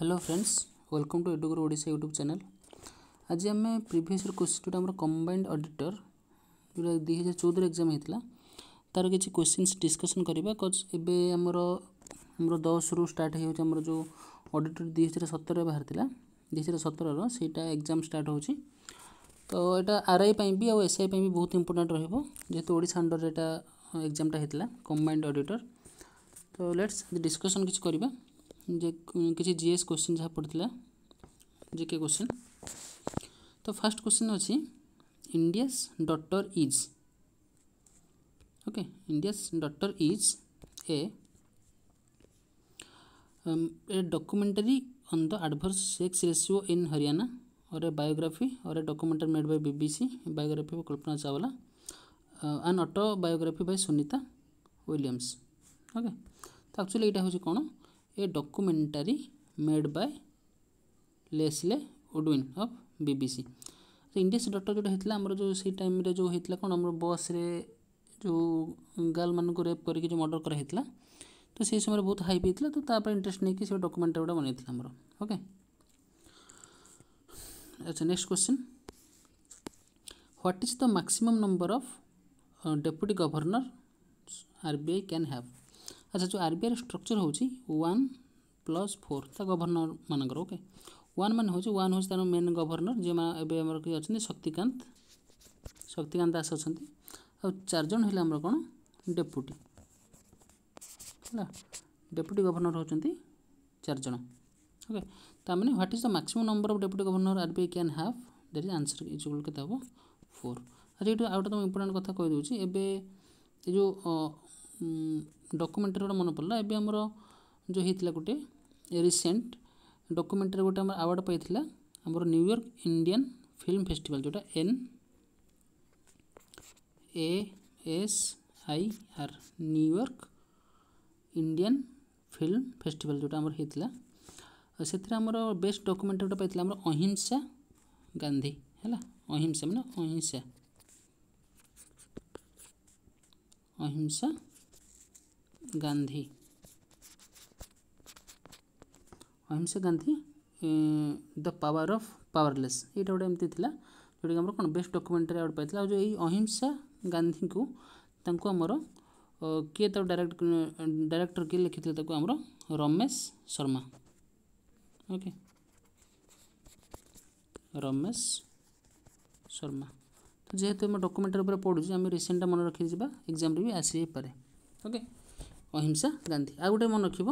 hello friends welcome to एडुगर ओडा YouTube channel आज आम प्रिभस क्वेश्चन जो कम्बाइंड अडिटर जो दुई हजार चौदह एक्जाम होता है तार किसी क्वेश्चन डिस्कसन करवा बिकज एमर दस रु स्टार्ट होमर जो अडिटर दुई हजार सतर बाहर दुई हजार सतर रहा एक्जाम स्टार्ट हो तो यहाँ आर आई भी आउ एस आई भी बहुत इंपोर्टाट रही जेहतु ओडा अंडर यहाँ एक्जामा होता कम्बाइंड अडिटर तो लेट्स डिस्कसन किसी करवा किसी एस क्वेश्चन जहाँ पढ़ा जेके क्वेश्चन तो फर्स्ट क्वेश्चन अच्छे India daughter is okay India daughter is a documentary on the adverse sex ratio in Haryana और ए बायोग्राफी और a documentary made by BBC biography by Kalpana Chawla and autobiography by Sunita Williams okay तो actually यहाँ हूँ कौन a documentary made by Leslee Udwin of BBC तो India से doctor जो होता जो सही टाइम जो होता है कौन आम बस रे जो गर्ल मान को रेप करके जो मर्डर कराई थी तो से समय बहुत हाइप होता तो ताप इंटरेस्ट नहीं कि डक्यूमेंटरी गुटा बनाई थी आमर ओके अच्छा next question what is the maximum number of deputy governor RBI can have ଆଚ୍ଛା ଯେଉଁ ଆର୍ ବି ଆଇର ଷ୍ଟ୍ରକ୍ଚର୍ ହେଉଛି ୱାନ୍ ପ୍ଲସ୍ ଫୋର୍ ତା ଗଭର୍ଣ୍ଣର ମାନଙ୍କର ଓକେ ୱାନ୍ ମାନେ ହେଉଛି ୱାନ୍ ହେଉଛି ତାର ମେନ୍ ଗଭର୍ଣ୍ଣର ଯିଏ ଏବେ ଆମର କିଏ ଅଛନ୍ତି ଶକ୍ତିକାନ୍ତ ଶକ୍ତିକାନ୍ତ ଦାସ ଅଛନ୍ତି ଆଉ ଚାରିଜଣ ହେଲେ ଆମର କ'ଣ ଡେପୁଟି ହେଲା ଡେପୁଟି ଗଭର୍ଣ୍ଣର ହେଉଛନ୍ତି ଚାରିଜଣ ଓକେ ତାମାନେ what is the maximum number of deputy governor R B I can have that is answer is କେତେ ହେବ ଫୋର୍ ଆଚ୍ଛା ଏଇଠୁ ଆଉ ଗୋଟେ ତୁମ ଇମ୍ପୋର୍ଟାଣ୍ଟ କଥା କହିଦେଉଛି ଏବେ ଏ ଯେଉଁ ଡକ୍ୟୁମେଣ୍ଟାରୀ ଗୋଟେ ମନେ ପଡ଼ିଲା ଏବେ ଆମର ଯେଉଁ ହେଇଥିଲା ଗୋଟେ ରିସେଣ୍ଟ ଡକ୍ୟୁମେଣ୍ଟାରୀ ଗୋଟେ ଆମର ଆୱାର୍ଡ଼ ପାଇଥିଲା ଆମର New York Indian film festival ଯେଉଁଟା N A S I R New York Indian film festival ଯେଉଁଟା ଆମର ହେଇଥିଲା ସେଥିରେ ଆମର ବେଷ୍ଟ ଡକ୍ୟୁମେଣ୍ଟାରୀ ଗୋଟେ ପାଇଥିଲା ଆମର ଅହିଂସା ଗାନ୍ଧୀ ହେଲା ଅହିଂସା ମାନେ ଅହିଂସା ଅହିଂସା गांधी तो Ahimsa Gandhi the power of powerless ये गोटे एमती थी कि आम कौन बेस्ट डक्यूमेंटरी आवर्ड पाई जो यही अहिंसा गांधी को आमर किए तो डायरेक्ट डायरेक्टर किए लिखी आम रमेश शर्मा ओके रमेश शर्मा तो जेहेतु तो आम डक्यूमेंटरी पढ़ू आम रिसेंटा मन रखी जाए एक्जाम भी आसपे ओके ଅହିଂସା ଗାନ୍ଧୀ ଆଉ ଗୋଟେ ମନେ ରଖିବ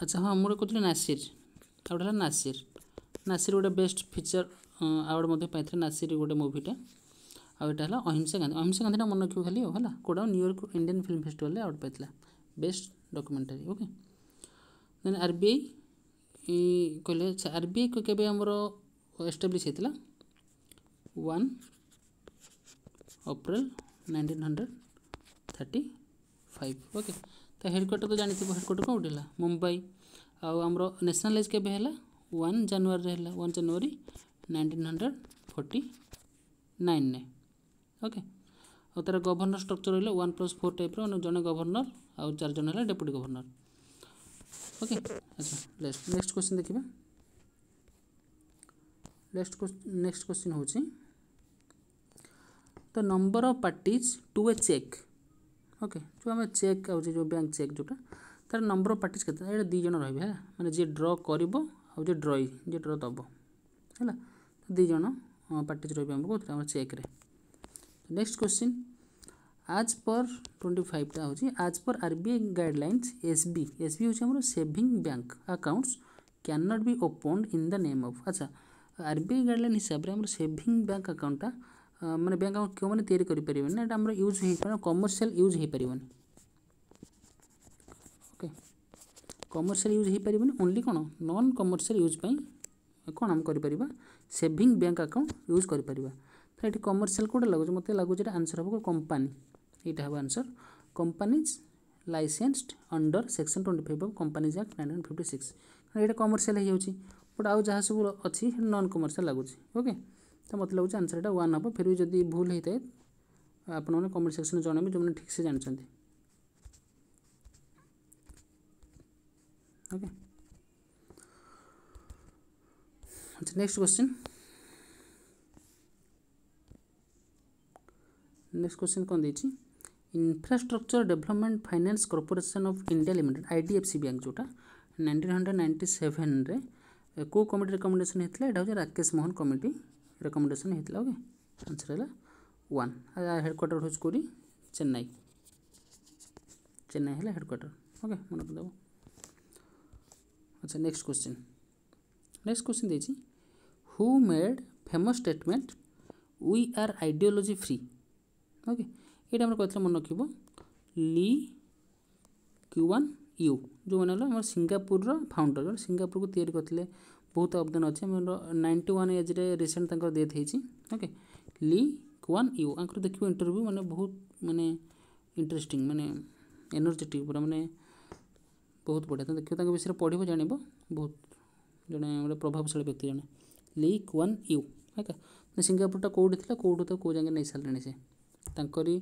ଆଚ୍ଛା ହଁ ମୁଁ ଗୋଟେ କହୁଥିଲି ନାସିର ଆଉ ଗୋଟେ ହେଲା ନାସିର ନାସିର ଗୋଟେ ବେଷ୍ଟ ଫିଚର ଆୱାର୍ଡ଼ ମଧ୍ୟ ପାଇଥିଲେ ନାସିର ଗୋଟେ ମୁଭିଟା ଆଉ ଏଇଟା ହେଲା ଅହିଂସା ଗାନ୍ଧୀ ଅହିଂସା ଗାନ୍ଧୀଟା ମନେ ରଖିବ ଖାଲି ଆଉ ହେଲା କେଉଁଟା ନ୍ୟୁୟର୍କ ଇଣ୍ଡିଆନ୍ ଫିଲ୍ମ ଫେଷ୍ଟିଭାଲରେ ଆୱାର୍ଡ଼ ପାଇଥିଲା best documentary okay then R B I କହିଲେ ଆଚ୍ଛା ଆର୍ ବି ଆଇ କେବେ ଆମର ଏଷ୍ଟାବ୍ଲିଶ୍ ହେଇଥିଲା one April nineteen hundred thirty five okay तो हेडक्वाटर तो जानी हेडक्वाटर कौन उठेगा मुंबई आम नेशनालाइज के वन जानुर है one January nineteen hundred forty nine ने ओके और तार गवर्नर स्ट्रक्चर रहा वन प्लस फोर टाइप रे गवर्नर आ चार जन डेप्युटी गवर्नर ओके अच्छा लेस्ट नेक्स्ट क्वेश्चन देखिए नेक्स्ट नेक्स्ट क्वेश्चन हूँ तो number of parties to a cheque okay ଯେଉଁ ଆମେ ଚେକ୍ ଆଉଛି ଯେଉଁ ବ୍ୟାଙ୍କ ଚେକ୍ ଯେଉଁଟା ତା'ର ନମ୍ବର ଅଫ୍ ପାର୍ଟିସ୍ କେତେ ଏଇଟା ଦୁଇ ଜଣ ରହିବେ ହେଲା ମାନେ ଯିଏ ଡ୍ର କରିବ ଆଉ ଯିଏ ଡ୍ରଇ ଯିଏ ଡ୍ର ଦେବ ହେଲା ଦୁଇ ଜଣ ପାର୍ଟିସ୍ ରହିବେ ଆମକୁ କହୁଥିଲେ ଆମର ଚେକ୍ରେ next question as per twenty ଫାଇଭଟା ହେଉଛି as per R B I guidelines S B S B ହେଉଛି ଆମର saving bank accounts can not be opened in the name of ଆଚ୍ଛା ଆର୍ ବି ଆଇ ଗାଇଡ଼ଲାଇନ୍ ହିସାବରେ ଆମର ସେଭିଂ ବ୍ୟାଙ୍କ ଆକାଉଣ୍ଟଟା ମାନେ bank account କେଉଁମାନେ ତିଆରି କରିପାରିବେନି ଏଇଟା ଆମର ୟୁଜ୍ ହେଇପାରିବ କମର୍ସିଆଲ ୟୁଜ୍ ହେଇପାରିବନି ଓକେ କମର୍ସିଆଲ ୟୁଜ୍ ହେଇପାରିବନି ଓନ୍ଲି କ'ଣ ନନ୍ କମର୍ସିଆଲ ୟୁଜ୍ ପାଇଁ କ'ଣ ଆମେ କରିପାରିବା ସେଭିଂ ବ୍ୟାଙ୍କ ଆକାଉଣ୍ଟ ୟୁଜ୍ କରିପାରିବା ତ ଏଠି କମର୍ସିଆଲ କେଉଁଟା ଲାଗୁଛି ମୋତେ ଲାଗୁଛି ଏଇଟା ଆନ୍ସର୍ ହେବ କମ୍ପାନୀ ଏଇଟା ହେବ answer companies licensed under section twenty five of companies act nineteen fifty six ଏଇଟା କମର୍ସିଆଲ ହେଇଯାଉଛି ବଟ୍ ଆଉ ଯାହା ସବୁ ଅଛି ନନ୍ କମର୍ସିଆଲ ଲାଗୁଛି ଓକେ तो मतलब लगे आंसर एट वन हम फिर भी जब भूल होता है आप कमेंट सेक्शन जन जो ठीक से जानते ओके अच्छा नेक्स्ट क्वेश्चन नेक्स्ट क्वेश्चन कौन the infrastructure development finance corporation of India limited IDFC bank जोटा नाइंटीन हंड्रेड नाइंटी सेवेन में कौ कमिटी रिकमेंडेशन होता है यहाँ राकेश मोहन कमिटी ରେକମେଣ୍ଡେସନ୍ ହେଇଥିଲା ଓକେ ଆନ୍ସର୍ ହେଲା ୱାନ୍ ହେଡ଼କ୍ୱାର୍ଟର ହେଉଛି କେଉଁଠି ଚେନ୍ନାଇ ଚେନ୍ନାଇ ହେଲା ହେଡ଼କ୍ୱାର୍ଟର ଓକେ ମନେ କରିଦେବ ଆଚ୍ଛା ନେକ୍ସଟ କ୍ୱେଶ୍ଚିନ୍ ନେକ୍ସଟ କ୍ୱେଶ୍ଚିନ୍ ଦେଇଛି who made famous statement we are ideology free okay ଏଇଟା ଆମର କହିଥିଲେ ମନେ ରଖିବ ଲି କ୍ୟୁୱାନ୍ ୟୁ ଯେଉଁମାନେ ହେଲା ଆମର ସିଙ୍ଗାପୁରର ଫାଉଣ୍ଡର ଯେଉଁମାନେ ସିଙ୍ଗାପୁରକୁ ତିଆରି କରିଥିଲେ ବହୁତ ଅବଦାନ ଅଛି ଆମର ନାଇଣ୍ଟି ୱାନ୍ ଏଜ୍ରେ ରିସେଣ୍ଟ ତାଙ୍କର ଡେଥ୍ ହେଇଛି ଓକେ ଲି କ୍ୱାନ୍ ୟୁ ଆଙ୍କର ଦେଖିବ ଇଣ୍ଟରଭ୍ୟୁ ମାନେ ବହୁତ ମାନେ ଇଣ୍ଟରେଷ୍ଟିଂ ମାନେ ଏନର୍ଜେଟିକ୍ ପୁରା ମାନେ ବହୁତ ବଢ଼ିଆ ତୁମେ ଦେଖିବ ତାଙ୍କ ବିଷୟରେ ପଢ଼ିବ ଜାଣିବ ବହୁତ ଜଣେ ଗୋଟେ ପ୍ରଭାବଶାଳୀ ବ୍ୟକ୍ତି ଜଣେ ଲି କ୍ୱାନ୍ ୟୁ ଓକେ ସିଙ୍ଗାପୁରଟା କେଉଁଠି ଥିଲା କେଉଁଠୁ ତାକୁ କେଉଁ ଯାକେ ନେଇସାରିଲେଣି ସେ ତାଙ୍କରି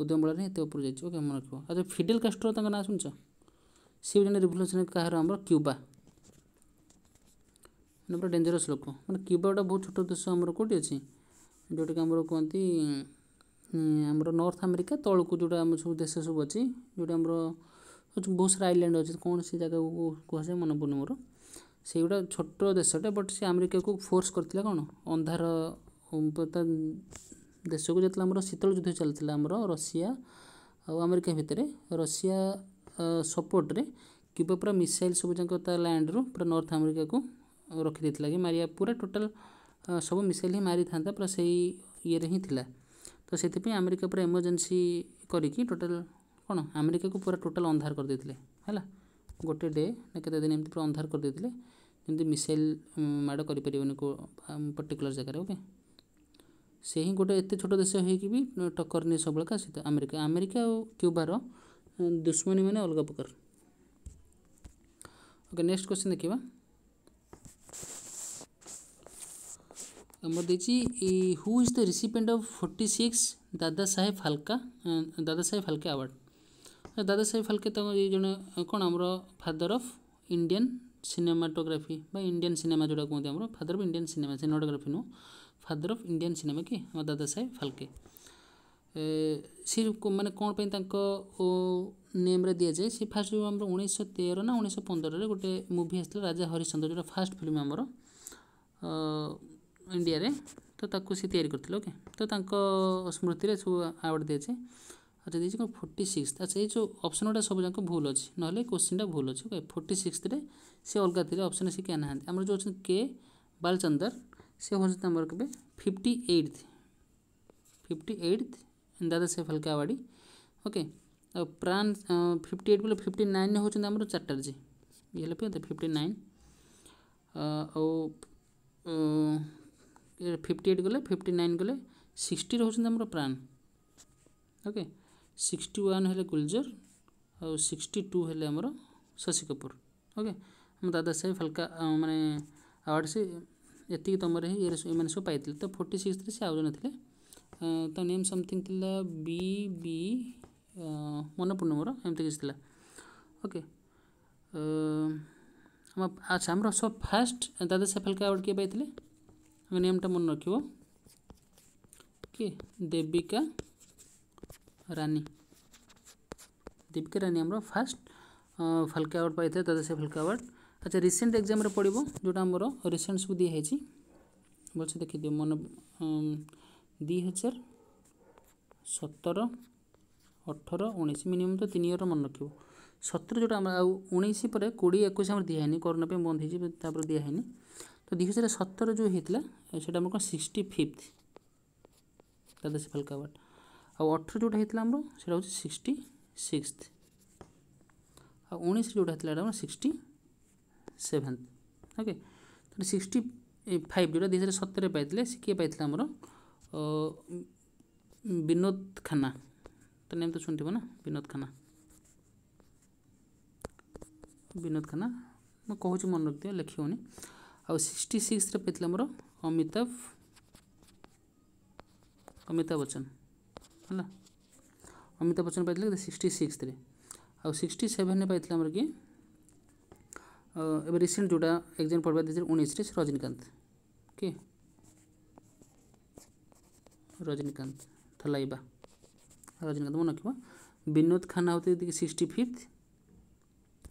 ଉଦ୍ୟମଳରେ ଏତେ ଉପରୁ ଯାଇଛି ଓକେ ମନେ ରଖିବ ଆଚ୍ଛା ଫିଡେଲ୍ କାଷ୍ଟ୍ରୋ ତାଙ୍କ ନାଁ ଶୁଣିଛ ସିଏ ବି ଜଣେ ରିଭଲ୍ୟୁସନାରୀ କାହାର ଆମର କ୍ୟୁବା ମାନେ ପୁରା ଡେଞ୍ଜରସ୍ ଲୋକ ମାନେ କ୍ୟୁବାଟା ବହୁତ ଛୋଟ ଦେଶ ଆମର କେଉଁଠି ଅଛି ଯେଉଁଟାକି ଆମର କୁହନ୍ତି ଆମର ନର୍ଥ ଆମେରିକା ତଳକୁ ଯେଉଁଟା ଆମ ସବୁ ଦେଶ ସବୁ ଅଛି ଯେଉଁଟା ଆମର ବହୁତ ସାରା ଆଇଲ୍ୟାଣ୍ଡ ଅଛି କ'ଣ ସେ ଜାଗାକୁ କୁହାଯାଏ ମନେ ପଡ଼ୁନି ମୋର ସେଇଗୁଡ଼ା ଛୋଟ ଦେଶଟେ ବଟ୍ ସେ ଆମେରିକାକୁ ଫୋର୍ସ କରିଥିଲା କ'ଣ ଅନ୍ଧାର ତା ଦେଶକୁ ଯେତେବେଳେ ଆମର ଶୀତଳ ଯୁଦ୍ଧ ଚାଲିଥିଲା ଆମର ରଷିଆ ଆଉ ଆମେରିକା ଭିତରେ ରଷିଆ ସପୋର୍ଟରେ କ୍ୟୁବା ପୁରା ମିସାଇଲ୍ ସବୁ ଯାକ ତା ଲ୍ୟାଣ୍ଡରୁ ପୁରା ନର୍ଥ ଆମେରିକାକୁ रखिदे कि मारे पूरा टोटाल सब मिसाइल ही मारी था पूरा से ईर हिंसा तो से आमेरिका पूरा एमरजेन्सी करी टोटाल कौन आमेरिका को पूरा टोटाल अंधार करदे है गोटे डे ना के दिन एम पूरा अंधार करदे जमी मिसाइल माड़ कर पर्टिकुला जगह ओके से ही गोटे एत छोट देश हो टक्कर नहीं सब का सहित आमेरिका आमेरिका और क्यूबार दुश्मनी मैंने अलग प्रकार ओके नेक्स्ट क्वेश्चन देखा नंबर देखिए who is the recipient of forty six Dada Saheb Phalke Dada Saheb Phalke award ଦାଦା ସାହେବ ଫାଲ୍କେ ତାଙ୍କ ଏଇ ଜଣେ କ'ଣ ଆମର ଫାଦର ଅଫ୍ ଇଣ୍ଡିଆନ୍ ସିନେମାଟୋଗ୍ରାଫି ବା ଇଣ୍ଡିଆନ୍ ସିନେମା ଯେଉଁଟା କୁହନ୍ତି ଆମର father of Indian cinema cinematography ନୁହଁ ଫାଦର ଅଫ୍ ଇଣ୍ଡିଆନ୍ ସିନେମା କି ଆମ ଦାଦା ସାହେବ ଫାଲ୍କେ ସେ ମାନେ କ'ଣ ପାଇଁ ତାଙ୍କ ନେମ୍ରେ ଦିଆଯାଏ ସେ ଫାଷ୍ଟ ଯେଉଁ ଆମର ଉଣେଇଶହ ତେର ନା ଉଣେଇଶହ ପନ୍ଦରରେ ଗୋଟେ ମୁଭି ଆସିଥିଲା ରାଜା ହରିଶ୍ଚନ୍ଦ୍ର ଯେଉଁଟା ଫାଷ୍ଟ ଫିଲ୍ମ ଆମର इंडिया रे तो सी या ओके तो स्मृति में सब आवर्ड दिए अच्छा दीजिए कौन फोर्टी सिक्स अच्छा ये जो अप्सन गुटा सब जाक भूल अच्छे ना क्वेश्चनटा भूल अच्छे ओके फोर्टी सिक्स से अलग थी अप्सन से क्या नहाँ आमर जो अच्छे के बालचंदर से हो fifty eight fifty eight Dada Saheb हल्का आवाड़ी ओके प्राण फिफ्टी एट बोले फिफ्टी नाइन होंगे आम चार्टर्जी ये फिफ्टी नाइन फिफ्टी एट गले फिफ्टी नाइन गले सिक्सटी रोज Pran okay sixty one Gulzar आ सिक्सटी टू है शशि कपूर ओके दादा साहेब फाल्का मानने आवाड़ से ये तुम ये सब पाई तो फोर्टी सिक्स से आज जन थे तो नेम समथिंग बी बी मन पड़ून मोर एमती किसी ओके अच्छा आमर सब फास्ट दादा साहेब फाल्का आवाड़ किए पाई ନିୟମଟା ମନେ ରଖିବ କିଏ ଦେବିକା ରାନୀ ଦେବିକା ରାନୀ ଆମର ଫାଷ୍ଟ ফালকা আওয়ার্ড পাই তাদের সে ফালকা আওয়ার্ড আচ্ছা রিসেন্ট এক্সামে পড়ব যেটা আমার রিসেন্ট সব দিয়ে হয়েছি বলছে দেখি দিও মনে দুই হাজার সতের অঠর উনিশ মিনিমম তো তিন ইয়র মনে রাখব সতের যেটা আমার আউ উনিশ পরে কোড়ি একুশ আমার দিয়ে হয়নি করোনা বন্ধ হয়েছি তারপরে দিয়ে হয়নি ତ ଦୁଇହଜାର ସତର ଯେଉଁ ହେଇଥିଲା ସେଇଟା ଆମର କ'ଣ sixty fifth Dadasaheb Phalke award ଆଉ ଅଠର ଯେଉଁଟା ହେଇଥିଲା ଆମର ସେଇଟା ହେଉଛି ସିକ୍ସଟି ସିକ୍ସଥ ଆଉ ଉଣେଇଶରେ ଯେଉଁଟା ହେଇଥିଲା ଏଇଟା ଆମର ସିକ୍ସଟି ସେଭେନ୍ଥ ଓକେ ତାହେଲେ ସିକ୍ସଟି ଫାଇଭ୍ ଯେଉଁଟା ଦୁଇହଜାର ସତରରେ ପାଇଥିଲେ ସେ କିଏ ପାଇଥିଲେ ଆମର ବିନୋଦ ଖାନ୍ନା ତା ନେମ୍ ତ ଶୁଣିଥିବ ନା ବିନୋଦ ଖାନ୍ନା ବିନୋଦ ଖାନ୍ନା ମୁଁ କହୁଛି ମନେ ରଖିଥିବ ଲେଖି ହେଉନି आिक्स आमर अमिताभ अमिताभ बच्चन है अमिताभ बच्चन पाई सिक्सटी सिक्स आिक्सटी सेवेन पाई आमर कि रिसेंट जोटा एक्जाम पढ़ा दे उन्नीस रजनीकांत किए रजनीकांत थलाइबा रजनीकांत मन रख विनोद खाना होते सिक्सटी फिफ्थ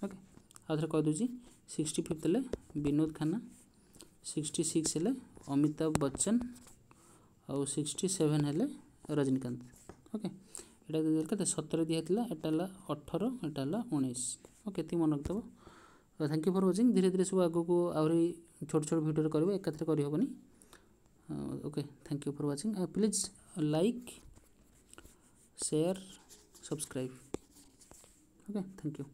ओके आउ थे सिक्सटी फिफ्थ हेल्ले विनोद खाना सिक्सटी सिक्स है अमिताभ बच्चन आउ सिक्सटी सेवेन है रजनीकांत ओके এটা দুই হাজার কেতে সতেরো দিয়ে হয়েছিল এটা হল অঠর এটা হল উনিশ ওকে এত মনে রাখব থ্যাংক ইউ ফর ওয়াচিং ধীরে ধীরে সব আগুক আহরি ছোট ছোট ভিডিওরে করবে একাথরে করহবনি okay thank you for watching please like share subscribe okay thank you